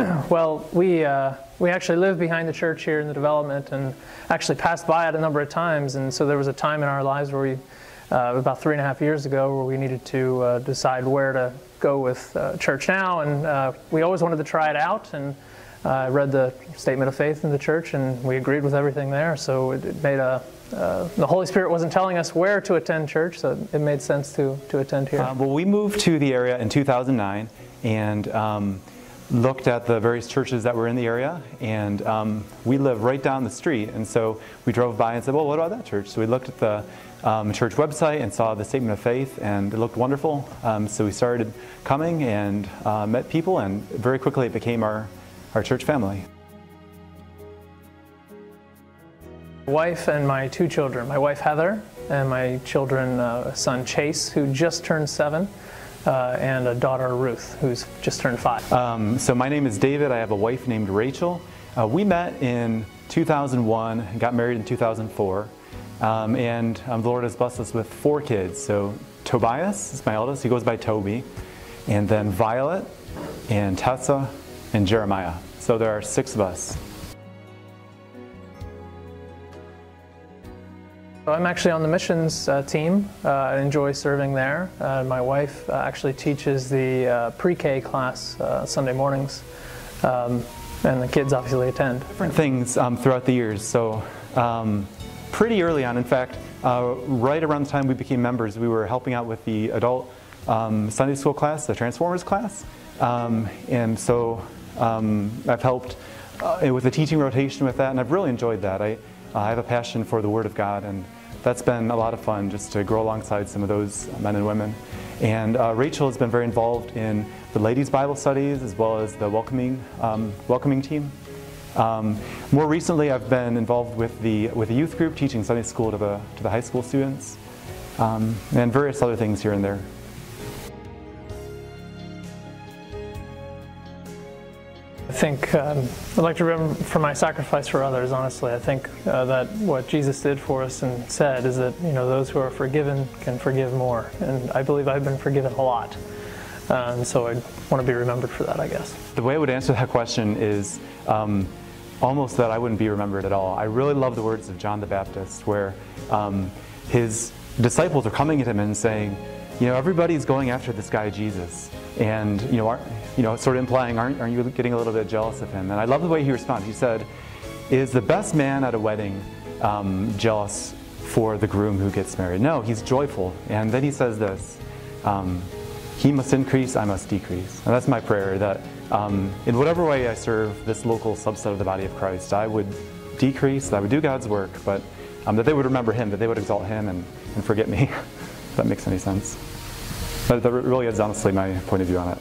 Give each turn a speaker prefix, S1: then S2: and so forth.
S1: well, we, uh, we actually live behind the church here in the development and actually passed by it a number of times. And so there was a time in our lives where we, uh, about three and a half years ago, where we needed to uh, decide where to go with uh, church now. And uh, we always wanted to try it out. And I read the statement of faith in the church and we agreed with everything there. So it, it made a, uh, the Holy Spirit wasn't telling us where to attend church, so it made sense to, to attend here.
S2: Uh, well, we moved to the area in 2009 and um, looked at the various churches that were in the area, and um, we live right down the street. And so we drove by and said, Well, what about that church? So we looked at the um, church website and saw the statement of faith, and it looked wonderful. Um, so we started coming and uh, met people, and very quickly it became our, our church family.
S1: Wife and my two children, my wife Heather and my children, uh, son Chase, who just turned seven, uh, and a daughter Ruth, who's just turned five.
S2: Um, so my name is David. I have a wife named Rachel. Uh, we met in 2001 got married in 2004. Um, and um, the Lord has blessed us with four kids. So Tobias is my eldest. He goes by Toby. And then Violet and Tessa and Jeremiah. So there are six of us.
S1: I'm actually on the missions uh, team. Uh, I enjoy serving there. Uh, my wife uh, actually teaches the uh, pre-K class uh, Sunday mornings, um, and the kids obviously attend.
S2: Different things um, throughout the years. So um, pretty early on, in fact, right around the time we became members, we were helping out with the adult um, Sunday school class, the Transformers class, um, and so um, I've helped with the teaching rotation with that, and I've really enjoyed that. I, I have a passion for the Word of God, and that's been a lot of fun just to grow alongside some of those men and women. And uh, Rachel has been very involved in the ladies' Bible studies as well as the welcoming, um, welcoming team. Um, more recently, I've been involved with the with a youth group teaching Sunday school to the to the high school students, um, and various other things here and there.
S1: I think um, I'd like to remember for my sacrifice for others, honestly. I think uh, that what Jesus did for us and said is that, you know, those who are forgiven can forgive more. And I believe I've been forgiven a lot. Uh, and so I want to be remembered for that, I guess.
S2: The way I would answer that question is um, almost that I wouldn't be remembered at all. I really love the words of John the Baptist where um, his disciples are coming at him and saying, you know, everybody's going after this guy Jesus. And, you know, aren't, you know, sort of implying, aren't, aren't you getting a little bit jealous of him? And I love the way he responds. He said, is the best man at a wedding um, jealous for the groom who gets married? No, he's joyful. And then he says this, um, he must increase, I must decrease. And that's my prayer, that um, in whatever way I serve this local subset of the body of Christ, I would decrease, that I would do God's work, but um, that they would remember him, that they would exalt him and, and forget me, if that makes any sense. But that really is honestly my point of view on it.